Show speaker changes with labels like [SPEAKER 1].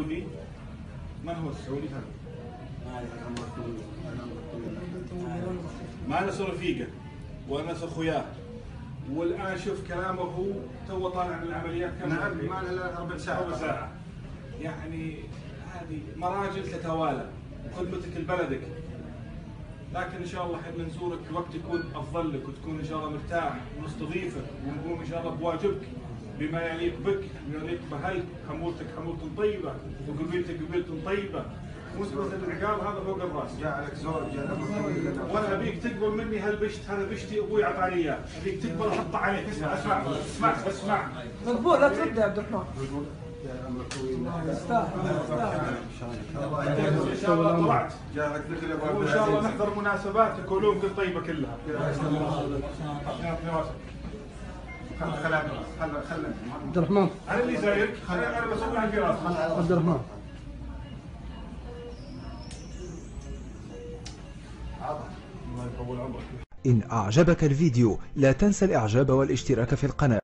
[SPEAKER 1] السعودي؟ من هو السعودي؟ هذا؟ ما ناس رفيقه وناس اخوياه والآن شوف كلامه هو تو طالع من العمليات كم
[SPEAKER 2] نعم. ما له ربع
[SPEAKER 1] ربع
[SPEAKER 2] ساعة.
[SPEAKER 1] ساعة. يعني هذه مراجل تتوالى خدمتك لبلدك. لكن إن شاء الله إحنا نزورك وقت يكون أفضل لك وتكون إن شاء الله مرتاح ونستضيفك ونقوم إن شاء الله بواجبك. بما يليق بك بما يليق باهلك حمولتك حمولة طيبة وقبيلتك قبيلة طيبة. مسبة العقال هذا فوق الرأس.
[SPEAKER 2] جعلك زور جعلك
[SPEAKER 1] وأنا أبيك تقبل مني هالبشت هذا بشتي أبوي اعطاني إياه. أبيك تقبل احطه عليك. اسمع اسمع اسمع اسمع.
[SPEAKER 3] مقبول لا ترد يا عبد الرحمن.
[SPEAKER 1] ان شاء الله طلعت وان شاء الله نحضر مناسباتك وعلومك الطيبة كلها.
[SPEAKER 2] خل خل خل خل
[SPEAKER 4] عبد الرحمن.
[SPEAKER 1] أنا اللي زايرك أنا أنا بسوي عن راسك
[SPEAKER 4] عبد الرحمن.
[SPEAKER 1] الله يطول عمرك
[SPEAKER 5] إن أعجبك الفيديو لا تنسى الإعجاب والاشتراك في القناة.